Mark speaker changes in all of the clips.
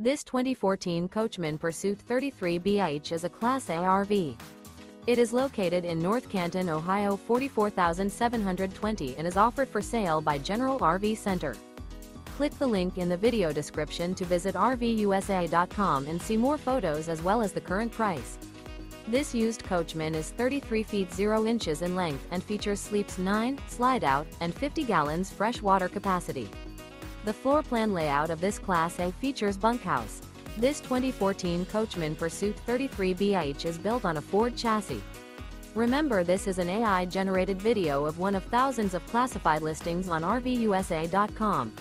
Speaker 1: This 2014 Coachmen Pursuit 33BH is a Class A RV. It is located in North Canton, Ohio 44720 and is offered for sale by General RV Center. Click the link in the video description to visit RVUSA.com and see more photos as well as the current price. This used Coachmen is 33 feet 0 inches in length and features sleeps 9, slide out, and 50 gallons fresh water capacity. The floor plan layout of this Class A features bunkhouse. This 2014 Coachmen Pursuit 33BH is built on a Ford chassis. Remember this is an AI-generated video of one of thousands of classified listings on RVUSA.com.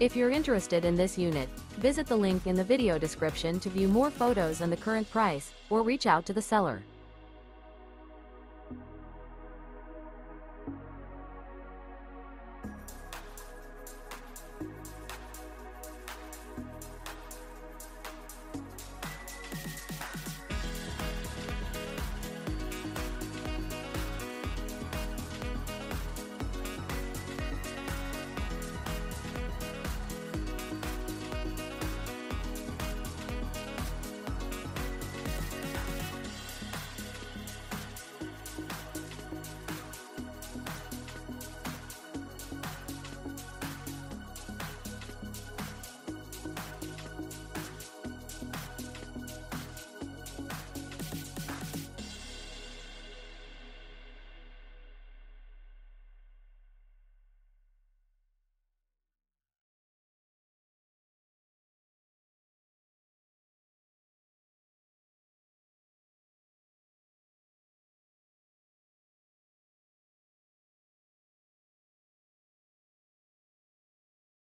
Speaker 1: If you're interested in this unit, visit the link in the video description to view more photos and the current price, or reach out to the seller.